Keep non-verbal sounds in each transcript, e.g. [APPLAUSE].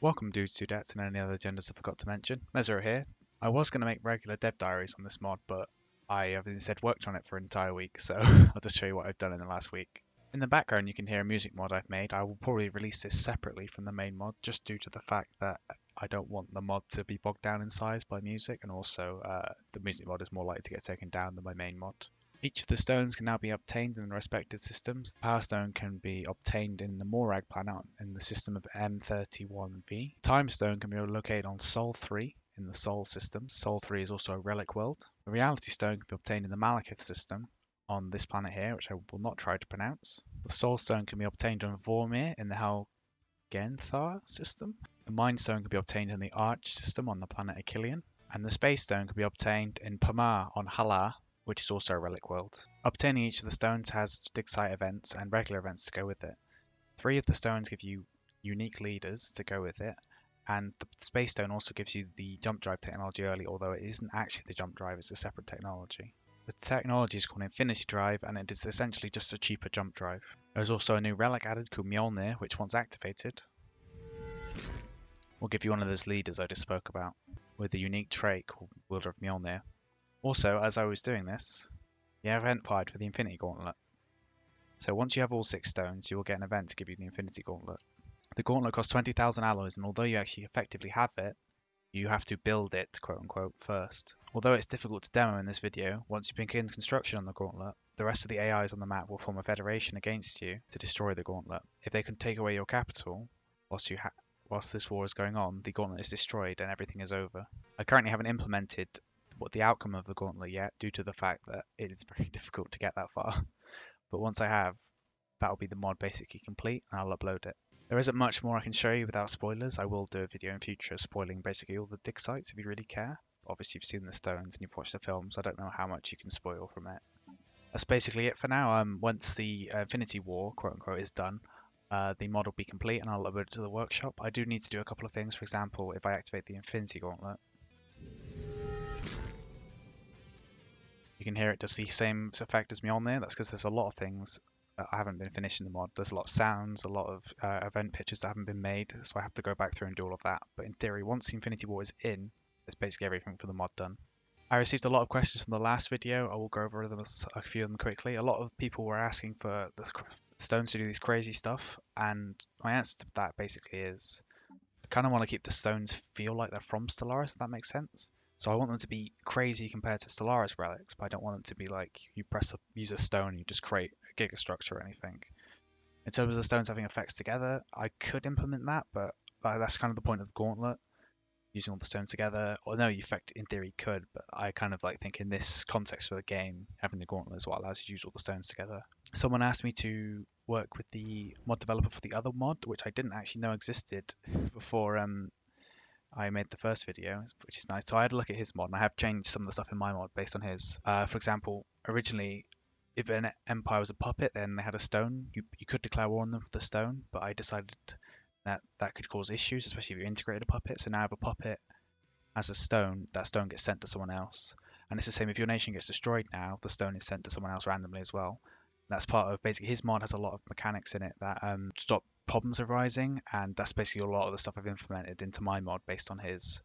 Welcome dudes, dudettes, and any other genders I forgot to mention. Mezer0 here. I was going to make regular dev diaries on this mod, but I have instead worked on it for an entire week, so [LAUGHS] I'll just show you what I've done in the last week. In the background you can hear a music mod I've made. I will probably release this separately from the main mod, just due to the fact that I don't want the mod to be bogged down in size by music, and also uh, the music mod is more likely to get taken down than my main mod. Each of the stones can now be obtained in the respective systems. Power Stone can be obtained in the Morag planet in the system of M31V. Time Stone can be located on Sol 3 in the Sol system. Sol 3 is also a relic world. The Reality Stone can be obtained in the Malekith system on this planet here, which I will not try to pronounce. The Soul Stone can be obtained on Vormir in the Helgenthar system. The Mind Stone can be obtained in the Arch system on the planet Achillean. And the Space Stone can be obtained in Pamar on Halar which is also a relic world. Obtaining each of the stones has dig site events and regular events to go with it. Three of the stones give you unique leaders to go with it, and the space stone also gives you the jump drive technology early, although it isn't actually the jump drive, it's a separate technology. The technology is called Infinity Drive, and it is essentially just a cheaper jump drive. There's also a new relic added called Mjolnir, which once activated, will give you one of those leaders I just spoke about, with a unique trait called Wielder of Mjolnir. Also, as I was doing this, you have event pied for the Infinity Gauntlet. So once you have all six stones, you will get an event to give you the Infinity Gauntlet. The Gauntlet costs 20,000 alloys, and although you actually effectively have it, you have to build it, quote unquote, first. Although it's difficult to demo in this video, once you begin construction on the Gauntlet, the rest of the AIs on the map will form a federation against you to destroy the Gauntlet. If they can take away your capital, whilst you whilst this war is going on, the Gauntlet is destroyed and everything is over. I currently haven't implemented what the outcome of the gauntlet yet, due to the fact that it is [LAUGHS] very difficult to get that far. But once I have, that'll be the mod basically complete, and I'll upload it. There isn't much more I can show you without spoilers. I will do a video in future spoiling basically all the dig sites if you really care. Obviously, you've seen the stones and you've watched the films. So I don't know how much you can spoil from it. That's basically it for now. Um, once the uh, Infinity War, quote unquote, is done, uh, the mod will be complete and I'll upload it to the workshop. I do need to do a couple of things. For example, if I activate the Infinity Gauntlet, You can hear it does the same effect as me on there. That's because there's a lot of things I haven't been finishing the mod. There's a lot of sounds, a lot of uh, event pictures that haven't been made, so I have to go back through and do all of that. But in theory, once the Infinity War is in, it's basically everything for the mod done. I received a lot of questions from the last video. I will go over them, a few of them quickly. A lot of people were asking for the stones to do these crazy stuff, and my answer to that basically is I kind of want to keep the stones feel like they're from Stellaris, if that makes sense. So I want them to be crazy compared to Stellaris relics, but I don't want them to be like you press a use a stone and you just create a gigastructure or anything. In terms of the stones having effects together, I could implement that, but that's kind of the point of the gauntlet, using all the stones together. Or no, you effect in theory could, but I kind of like think in this context for the game, having the gauntlet is what allows you to use all the stones together. Someone asked me to work with the mod developer for the other mod, which I didn't actually know existed [LAUGHS] before um, I made the first video, which is nice. So I had a look at his mod, and I have changed some of the stuff in my mod based on his. Uh, for example, originally, if an empire was a puppet, then they had a stone. You, you could declare war on them for the stone, but I decided that that could cause issues, especially if you integrated a puppet. So now I have a puppet as a stone. That stone gets sent to someone else, and it's the same if your nation gets destroyed now. The stone is sent to someone else randomly as well. That's part of basically his mod has a lot of mechanics in it that um, stop problems arising, and that's basically a lot of the stuff I've implemented into my mod based on his.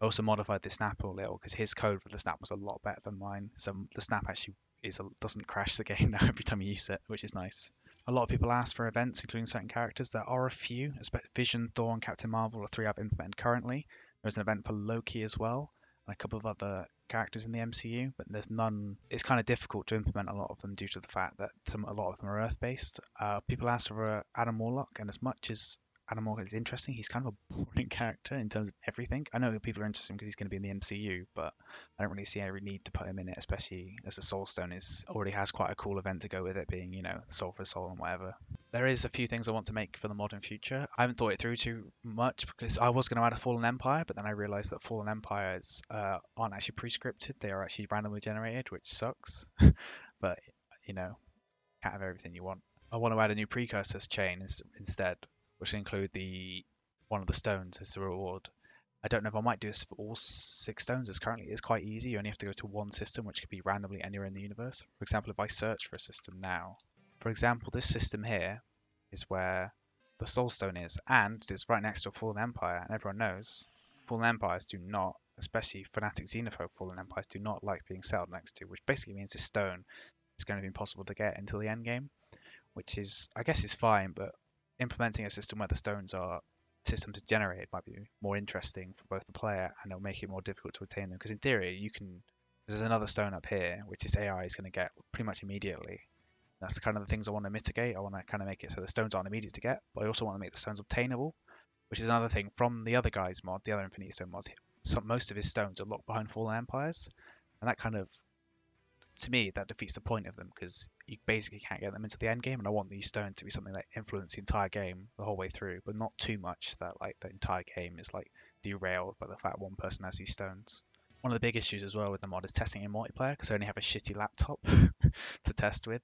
I also modified the snap a little because his code for the snap was a lot better than mine. So the snap actually is a, doesn't crash the game [LAUGHS] now every time you use it, which is nice. A lot of people ask for events, including certain characters. There are a few. Vision, Thor, and Captain Marvel are three I've implemented currently. There's an event for Loki as well, and a couple of other characters in the MCU, but there's none. It's kind of difficult to implement a lot of them due to the fact that some a lot of them are Earth based. Uh, people ask for Adam Warlock, and as much as Warlock is interesting. He's kind of a boring [LAUGHS] character in terms of everything. I know people are interested because he's going to be in the MCU, but I don't really see any need to put him in it, especially as the Soul Stone is already has quite a cool event to go with it, being you know Soul for Soul and whatever. There is a few things I want to make for the modern future. I haven't thought it through too much because I was going to add a Fallen Empire, but then I realized that Fallen Empires uh, aren't actually pre-scripted; they are actually randomly generated, which sucks. [LAUGHS] but you know, can't have everything you want. I want to add a new precursors chain instead, which include the one of the stones as the reward. I don't know if I might do this for all six stones, as currently it's quite easy. You only have to go to one system, which could be randomly anywhere in the universe. For example, if I search for a system now, for example, this system here is where the Soul Stone is, and it's right next to a Fallen Empire, and everyone knows Fallen Empires do not, especially fanatic xenophobe Fallen Empires, do not like being settled next to, which basically means this stone is going to be impossible to get until the end game, which is, I guess, is fine, but implementing a system where the stones are system to generate might be more interesting for both the player and it'll make it more difficult to attain them. Because in theory, you can. There's another stone up here, which this AI is going to get pretty much immediately. That's kind of the things I want to mitigate. I want to kind of make it so the stones aren't immediate to get, but I also want to make the stones obtainable, which is another thing from the other guy's mod, the other Infinity Stone mod. So most of his stones are locked behind Fallen Empires, and that kind of to me, that defeats the point of them because you basically can't get them into the end game. And I want these stones to be something that influence the entire game the whole way through, but not too much that like the entire game is like derailed by the fact one person has these stones. One of the big issues as well with the mod is testing in multiplayer because I only have a shitty laptop [LAUGHS] to test with,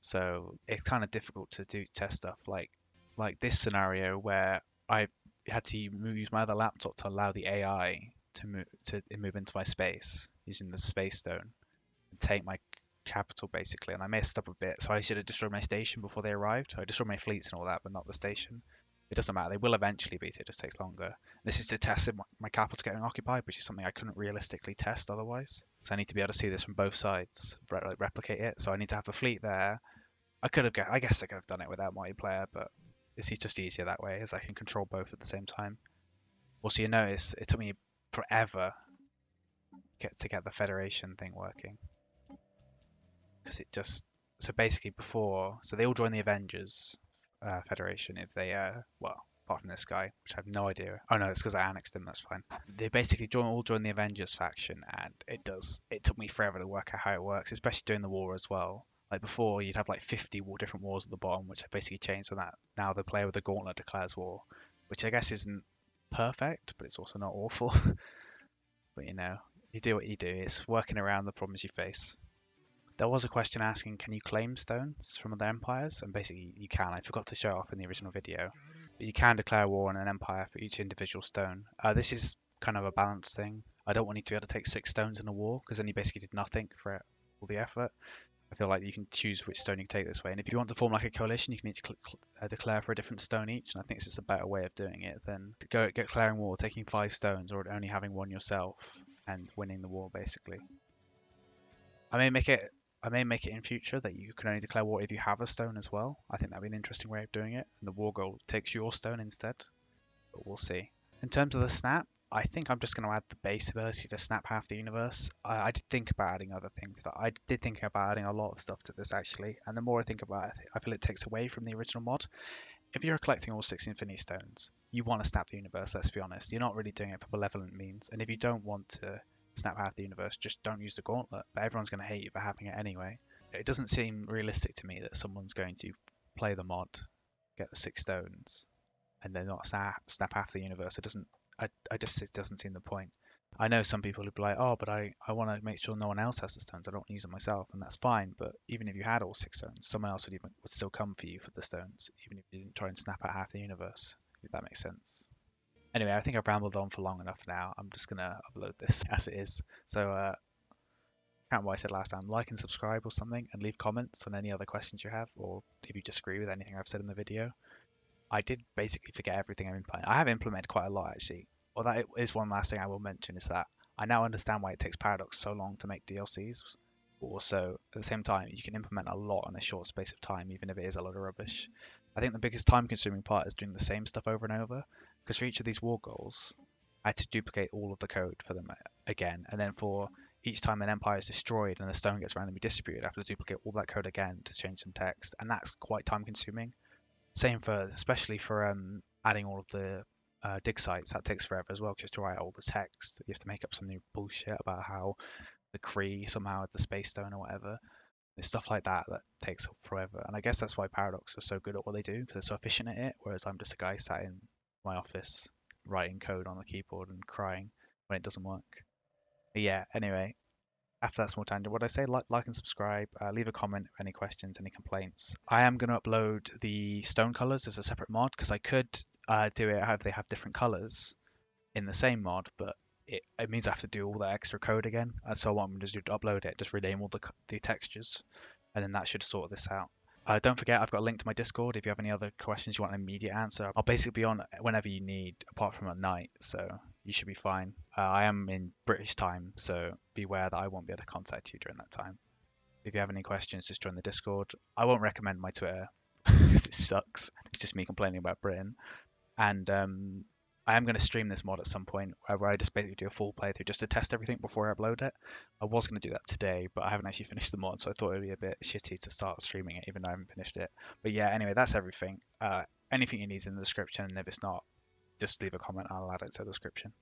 so it's kind of difficult to do test stuff like like this scenario where I had to use my other laptop to allow the AI to move to move into my space using the space stone take my capital basically, and I messed up a bit. So I should have destroyed my station before they arrived. I destroyed my fleets and all that, but not the station. It doesn't matter. They will eventually beat it. It just takes longer. This is to test my, my capital getting occupied, which is something I couldn't realistically test otherwise. So I need to be able to see this from both sides, re- like replicate it. So I need to have the fleet there. I could have, I guess I could have done it without multiplayer, but it's just easier that way, as I can control both at the same time. Also, you notice it took me forever to get the Federation thing working because it just so basically before so they all join the Avengers uh, Federation if they uh well apart from this guy which I have no idea. Oh no it's because I annexed him that's fine. They basically join all join the Avengers faction and it does it took me forever to work out how it works especially during the war as well. Like before you'd have like 50 war, different wars at the bottom which have basically changed on that. Now the player with the gauntlet declares war which I guess isn't perfect but it's also not awful. [LAUGHS] But you know you do what you do it's working around the problems you face there was a question asking, can you claim stones from other empires? And basically, you can. I forgot to show off in the original video. But you can declare war on an empire for each individual stone. Uh, this is kind of a balance thing. I don't want you to be able to take six stones in a war, because then you basically did nothing for all the effort. I feel like you can choose which stone you take this way. And if you want to form like a coalition, you can need to uh, declare for a different stone each. And I think this is a better way of doing it than go declaring war, taking five stones, or only having one yourself and winning the war, basically. I may make it I may make it in future that you can only declare war if you have a stone as well. I think that'd be an interesting way of doing it. And the war goal takes your stone instead. But we'll see. In terms of the snap, I think I'm just going to add the base ability to snap half the universe. I, I, did think about adding other things. That I did think about adding a lot of stuff to this actually. And the more I think about it, I feel it takes away from the original mod. If you're collecting all six Infinity Stones, you want to snap the universe. Let's be honest. You're not really doing it for malevolent means. And if you don't want to snap half the universe, just don't use the gauntlet. But everyone's going to hate you for having it anyway. It doesn't seem realistic to me that someone's going to play the mod, get the six stones, and then not snap, snap half the universe. It doesn't. I, I just it doesn't seem the point. I know some people who'd be like, oh, but I, I want to make sure no one else has the stones. I don't use them myself, and that's fine. But even if you had all six stones, someone else would even would still come for you for the stones, even if you didn't try and snap out half the universe. If that makes sense. Anyway, I think I've rambled on for long enough now. I'm just gonna upload this [LAUGHS] as it is. So, uh, can't what I said last time. Like and subscribe or something, and leave comments on any other questions you have, or if you disagree with anything I've said in the video. I did basically forget everything I've implemented. I have implemented quite a lot actually. Well, that is one last thing I will mention is that I now understand why it takes Paradox so long to make DLCs. Also, at the same time, you can implement a lot in a short space of time, even if it is a lot of rubbish. I think the biggest time-consuming part is doing the same stuff over and over, because for each of these war goals, I had to duplicate all of the code for them again, and then for each time an empire is destroyed and the stone gets randomly distributed, I have to duplicate all that code again to change some text, and that's quite time consuming. Same for, especially for um, adding all of the uh, dig sites, that takes forever as well, just to write all the text. You have to make up some new bullshit about how the Kree somehow had the space stone or whatever. There's stuff like that that takes forever, and I guess that's why Paradox are so good at what they do because they're so efficient at it. Whereas I'm just a guy sat in my office writing code on the keyboard and crying when it doesn't work. But yeah, anyway, after that small tangent, what I say, like, like and subscribe, uh, leave a comment any questions, any complaints. I am going to upload the stone colors as a separate mod because I could uh, do it however they have different colors in the same mod, but it, it means I have to do all that extra code again. And so what I'm going to do to upload it, just rename all the, the textures, and then that should sort this out. Uh, don't forget, I've got a link to my Discord if you have any other questions you want an immediate answer. I'll basically be on whenever you need, apart from at night, so you should be fine. Uh, I am in British time, so beware that I won't be able to contact you during that time. If you have any questions, just join the Discord. I won't recommend my Twitter [LAUGHS] it sucks. It's just me complaining about Britain. And um, I am going to stream this mod at some point where I just basically do a full playthrough just to test everything before I upload it. I was going to do that today, but I haven't actually finished the mod, so I thought it would be a bit shitty to start streaming it even though I haven't finished it. But yeah, anyway, that's everything. Uh, anything you need is in the description, and if it's not, just leave a comment. and I'll add it to the description.